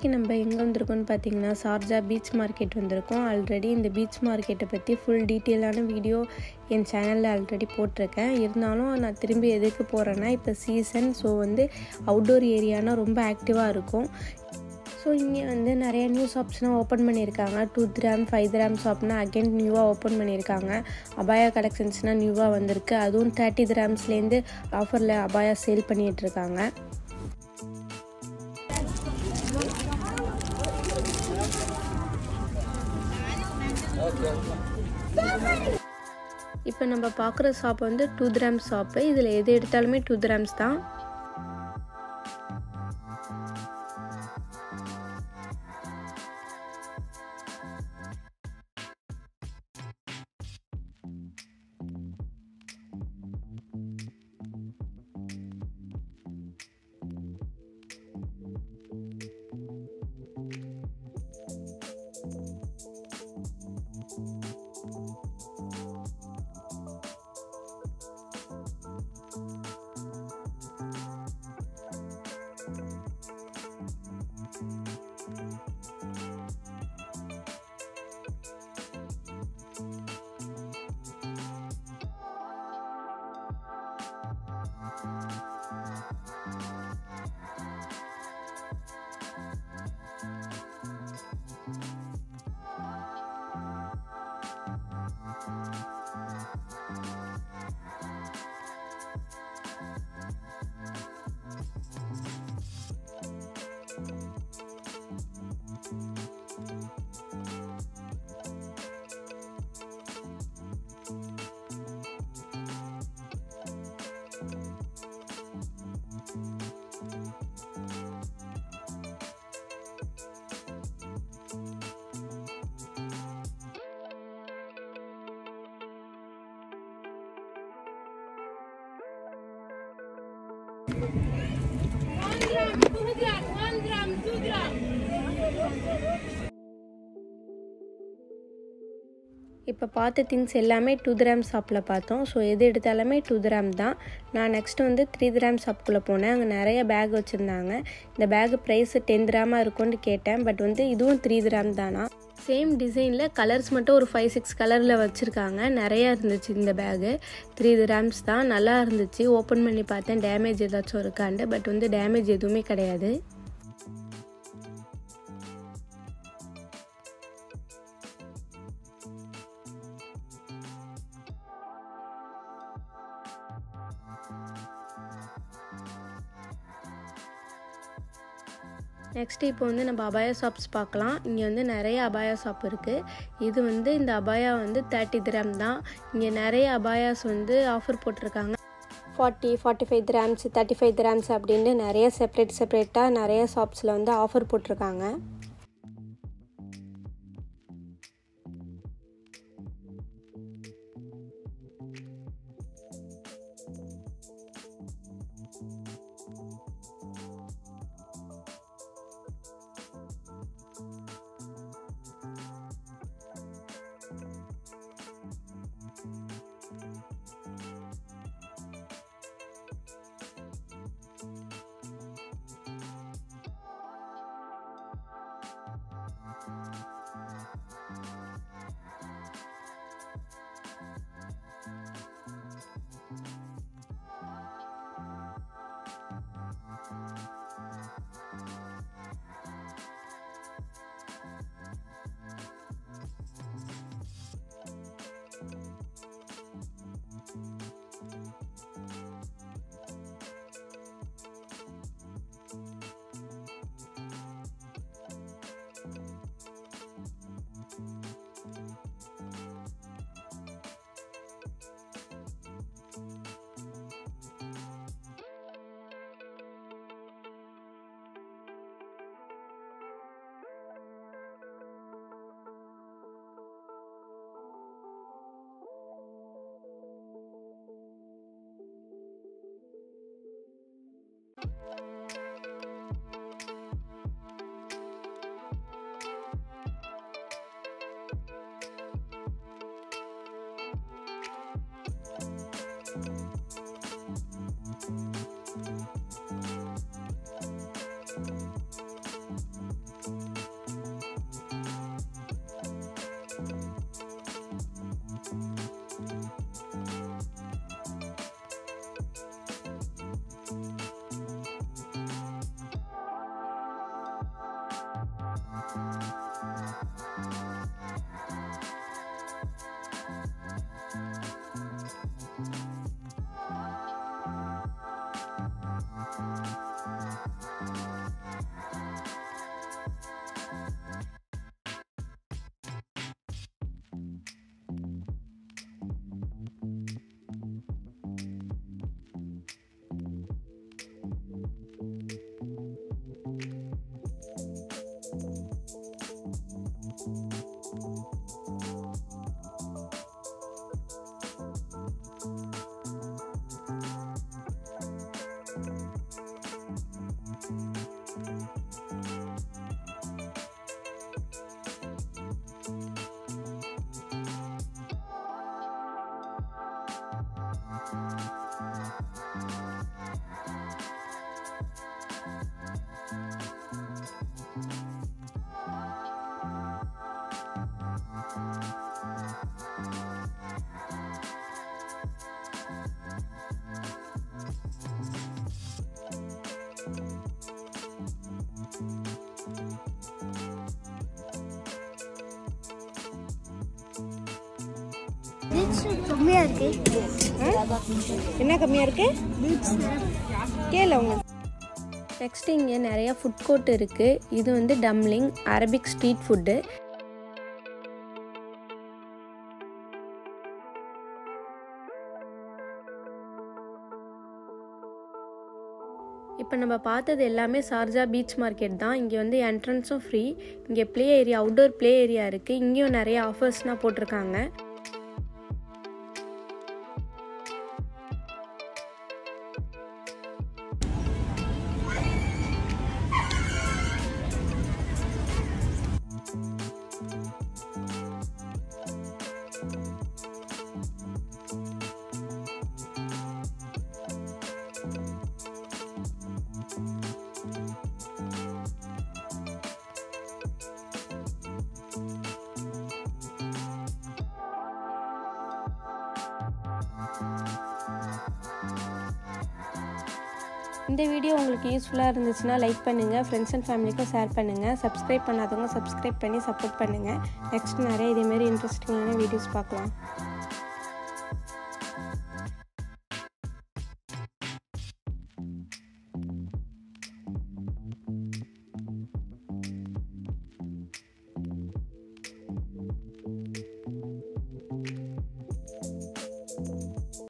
இன்றைக்கி நம்ம எங்கே வந்திருக்கோம்னு பார்த்தீங்கன்னா சார்ஜா பீச் மார்க்கெட் வந்திருக்கோம். ஆல்ரெடி இந்த பீச் மார்க்கெட்டை பற்றி ஃபுல் டீட்டெயிலான வீடியோ என் சேனலில் ஆல்ரெடி போட்டிருக்கேன். இருந்தாலும் நான் திரும்பி எதுக்கு போகிறேன்னா இப்போ சீசன் ஸோ வந்து அவுட்டோர் ஏரியானா ரொம்ப ஆக்டிவாக இருக்கும். ஸோ இங்கே வந்து நிறைய நியூ ஷாப்ஸ்லாம் ஓப்பன் பண்ணியிருக்காங்க. டூ கிராம் ஃபைவ் கிராம் ஷாப்னா அகெயின் நியூவாக ஓப்பன் பண்ணியிருக்காங்க. அபாயா கலெக்ஷன்ஸ்னால் நியூவாக வந்திருக்கு. அதுவும் தேர்ட்டி கிராம்ஸ்லேருந்து ஆஃபரில் அபாயா சேல் பண்ணிகிட்ருக்காங்க இப்போ நம்ம பார்க்குற ஷாப் வந்து டூ கிராம்ஸ் ஷாப்பு இதில் எது எடுத்தாலுமே டூ கிராம்ஸ் தான். One gram, two gram, one gram, gram. இப்போ பார்த்த திங்ஸ் எல்லாமே டூ கிராம் ஷாப்பில் பார்த்தோம். ஸோ எது எடுத்தாலுமே டூ கிராம் தான். நான் நெக்ஸ்ட் வந்து த்ரீ கிராம் ஷாப்புக்குள்ளே போனேன். அங்கே நிறைய பேக் வச்சுருந்தாங்க. இந்த பேக் ப்ரைஸ் டென் கிராமாக இருக்கும்னு கேட்டேன். பட் வந்து இதுவும் த்ரீ கிராம் தானா? சேம் டிசைனில் கலர்ஸ் மட்டும் ஒரு ஃபைவ் சிக்ஸ் கலரில் வச்சுருக்காங்க. நிறையா இருந்துச்சு இந்த பேகு த்ரீ கிராம்ஸ் தான். நல்லா இருந்துச்சு. ஓப்பன் பண்ணி பார்த்தேன். டேமேஜ் ஏதாச்சும் இருக்காண்டு பட் வந்து டேமேஜ் எதுவுமே கிடையாது. நெக்ஸ்ட் இப்போ வந்து நம்ம அபாயா ஷாப்ஸ் பார்க்கலாம். இங்கே வந்து நிறைய அபாயா ஷாப் இருக்குது இது வந்து இந்த அபாயா வந்து தேர்ட்டி கிராம் தான். இங்கே நிறைய அபாயாஸ் வந்து ஆஃபர் போட்டிருக்காங்க. Forty forty five grams thirty five grams அப்படின்னு நிறைய செப்ரேட் செப்ரேட்டாக நிறைய ஷாப்ஸில் வந்து ஆஃபர் போட்டிருக்காங்க. கம்மியா இருக்கு என்ன கம்மியா இருக்கு? கேள உங்க நெக்ஸ்ட் இங்கே நிறையா ஃபுட் கோர்ட் இருக்குது இது வந்து டம்ளிங் அரபிக் ஸ்ட்ரீட் ஃபுட்டு இப்போ நம்ம பார்த்தது எல்லாமே சார்ஜா பீச் மார்க்கெட் தான். இங்கே வந்து என்ட்ரன்ஸும் ஃப்ரீ இங்கே play area outdoor play area இருக்குது இங்கேயும் நிறைய ஆஃபர்ஸ்லாம் போட்டிருக்காங்க. இந்த வீடியோ உங்களுக்கு யூஸ்ஃபுல்லாக இருந்துச்சுன்னா லைக் பண்ணுங்கள் ஃப்ரெண்ட்ஸ் அண்ட் ஃபேமிலிக்கும் ஷேர் பண்ணுங்கள் சப்ஸ்கிரைப் பண்ணாதவங்க சப்ஸ்கிரைப் பண்ணி சப்போர்ட் பண்ணுங்கள் நெக்ஸ்ட் நிறைய இதேமாரி இன்ட்ரெஸ்டிங்கான வீடியோஸ் பார்க்கலாம்.